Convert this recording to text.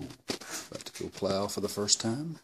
About to go plow for the first time.